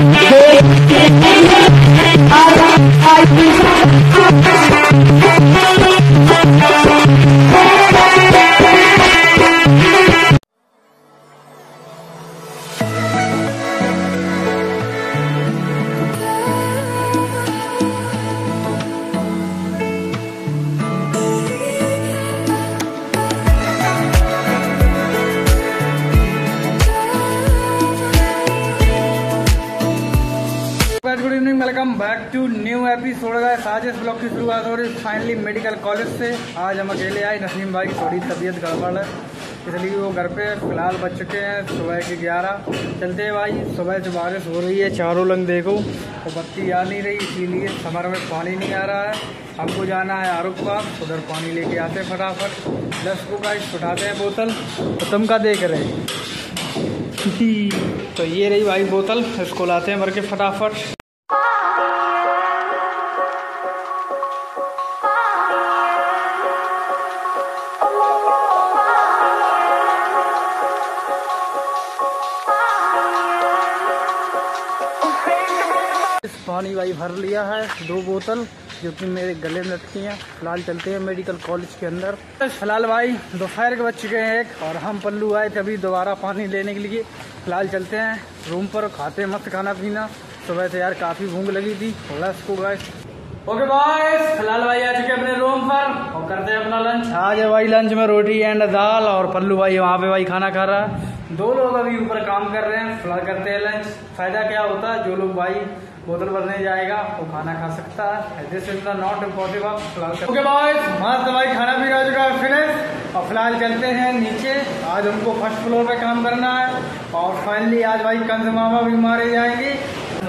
I, I, I, to new episode आज इस blog की शुरुआत हो रही फाइनली मेडिकल कॉलेज से। आज हम अकेले आए, नसीम भाई की थोड़ी तबीयत गड़बड़ है। इसलिए वो घर पे फ़िलहाल बच चुके हैं सुबह के ग्यारह। चलते हैं भाई, सुबह से बारिश हो रही है चारों लंग, देखो। तो बत्ती आ नहीं रही, इसीलिए समर में पानी नहीं आ रहा है। हमको जाना है आरुख पास उधर पानी लेके आते हैं फटाफट। दस को गाइस उठाते हैं बोतल। तो तुम का देख रहे तो ये रही भाई बोतल, इसको लाते हैं भर के फटाफट। पानी भाई भर लिया है, दो बोतल, जो कि मेरे गले में लटकी हैं। फ़िलहाल चलते हैं मेडिकल कॉलेज के अंदर। फ़िलहाल भाई, दोपहर के बज चुके हैं एक, और हम पल्लू आए थे अभी दोबारा पानी लेने के लिए। फ़िलहाल चलते हैं रूम पर, खाते मस्त खाना पीना सुबह से यार काफ़ी भूख लगी थी। प्लस को ओके बॉयज़ फ़िलहाल भाई आ चुके अपने रूम पर। और करते हैं अपना लंच आज है भाई लंच में रोटी एंड दाल, और पल्लू भाई वहाँ पे भाई खाना खा रहा। है दो लोग अभी ऊपर काम कर रहे हैं। फ़िलहाल करते हैं लंच फ़ायदा क्या होता? है जो लोग भाई बोतल भरने जाएगा, वो खाना खा सकता है। This is not impossible okay boys मस्त भाई, खाना भी हो चुका है फिनिश और फ़िलहाल चलते हैं नीचे। आज हमको फ़र्स्ट फ्लोर पे काम करना है। और फाइनली आज भाई कंध मामा भी मारे जाएँगे।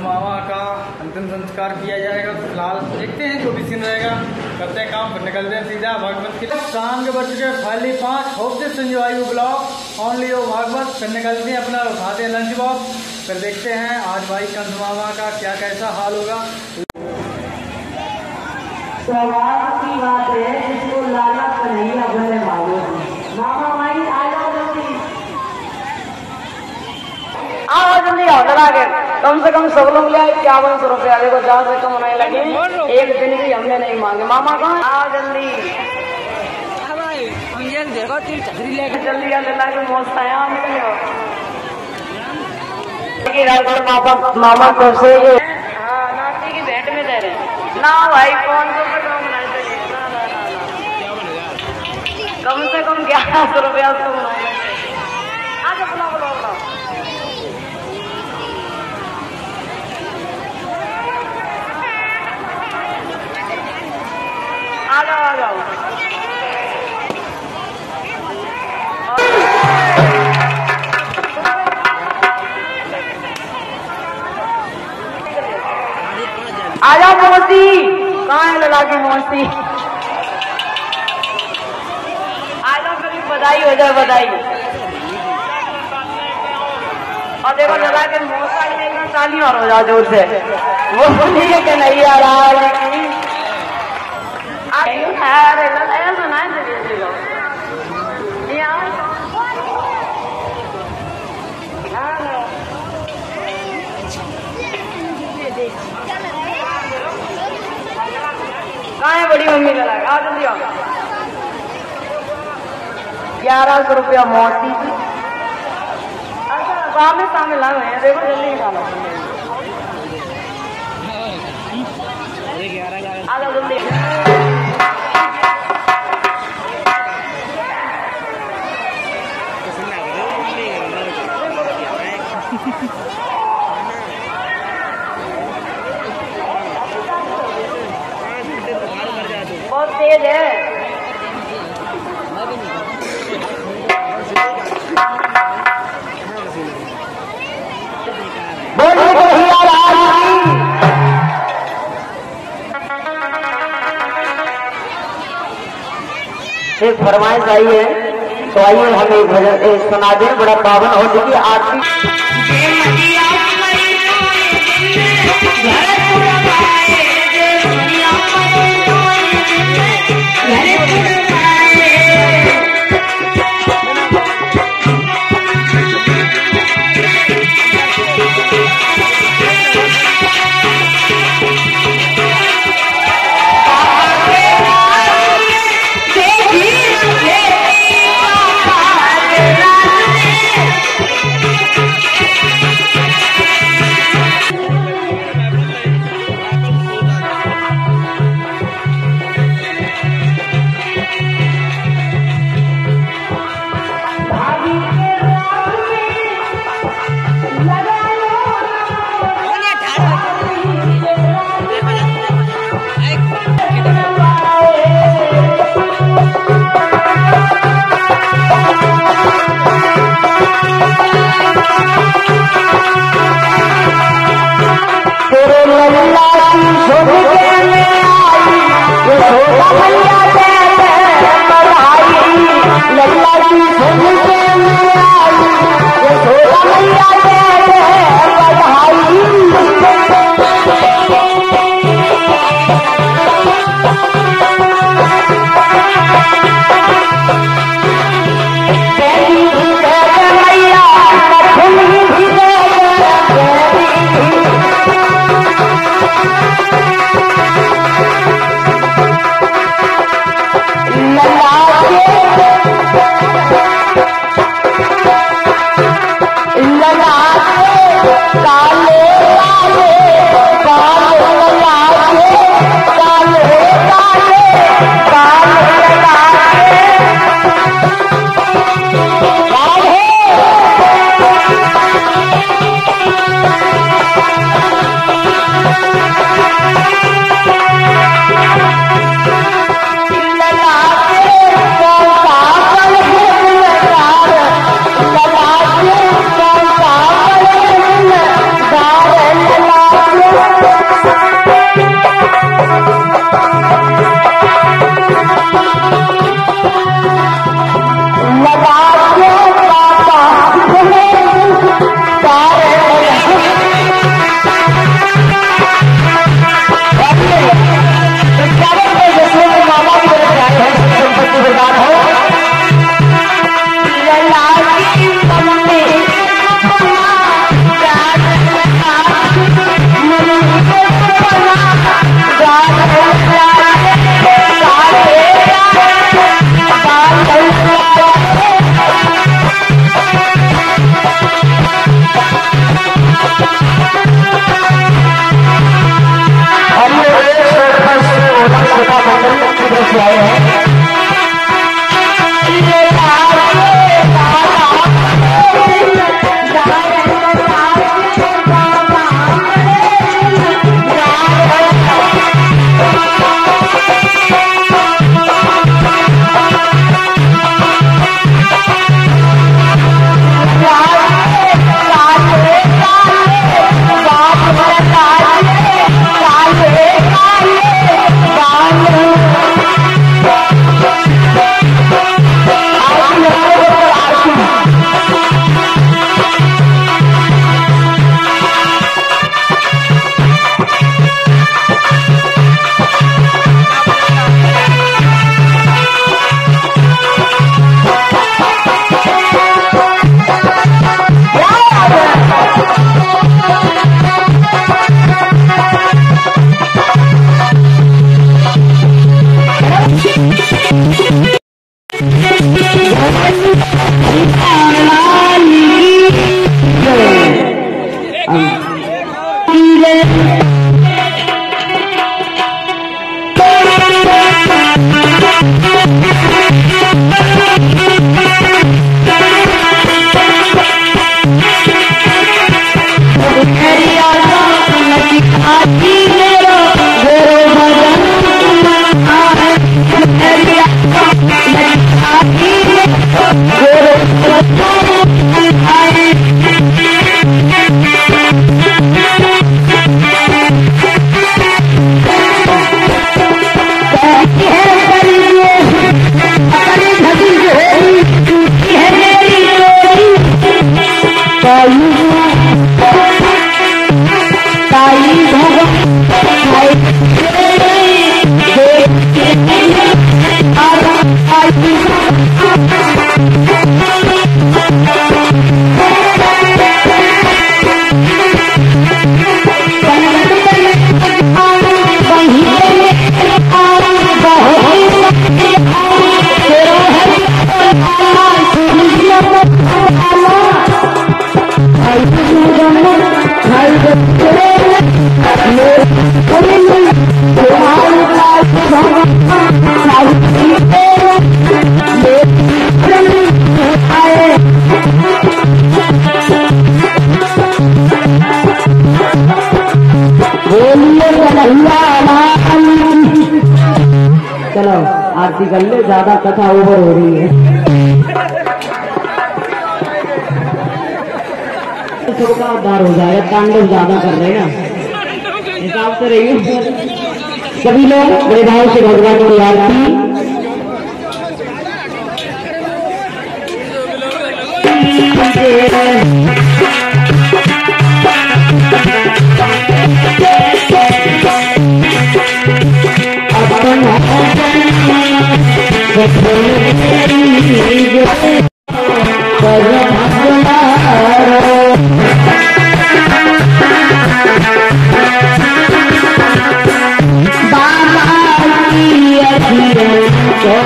मामा का अंतिम संस्कार किया जाएगा। फ़िलहाल देखते हैं, जो भी सीन रहेगा। करते हैं काम निकलते हैं सीधा भागवत की। शाम के बज चुके फाइनली पाँच। से संजवायु ब्लॉक ऑनली ओ भागवत। फिर निकलते हैं अपना, उठाते हैं लंच बॉक्स फिर देखते हैं आज भाई कंस मामा का क्या कैसा हाल होगा। की बात है, जिसको मालूम मामा माई आ जाओ जल्दी आओ जल्दी आओ डरा के कम से कम सब लोग ले आए इक्यावन सौ रुपया। देखो जहाँ से कम होने लगे। एक दिन भी हमने नहीं मांगे। मामा कहाँ आओ जल्दी। देखो लेकर जल्दी आ लेना के मौत आया मामा मामा को से हाँ नाती की भेंट में दे रहे ना भाई कौन सा कम से कम ग्यारह सौ रुपया उसको आ जाओ आ आ जाओ मोसी कहाँ है लला की मोसी आ जाओ कभी बधाई हो जाए, बधाई। और देखो लला के मौसा ही नहीं ताली और हो जाओ ज़ोर से। वो बोली है कि नहीं आ रहा है है चलिए ये आओ हाँ, हाँ। कहाँ है बड़ी मम्मी लगा जल्दी आओ। ग्यारह सौ रुपया मोती। की अच्छा सामने सामने लाए हैं। देखो जल्दी आ बहुत तेज है। एक फरमाइश आई है तो आइए हम एक भजन सुना दें बड़ा पावन हो चुकी आरती की के चलाओ आरती कर ले ज़्यादा कथा ओवर हो रही है। सबका उद्धार हो जाएगा तांडव ज़्यादा कर रहे ना। हिसाब से रही सभी लोग बड़े भाव से भगवान की आरती Yeah. Yeah.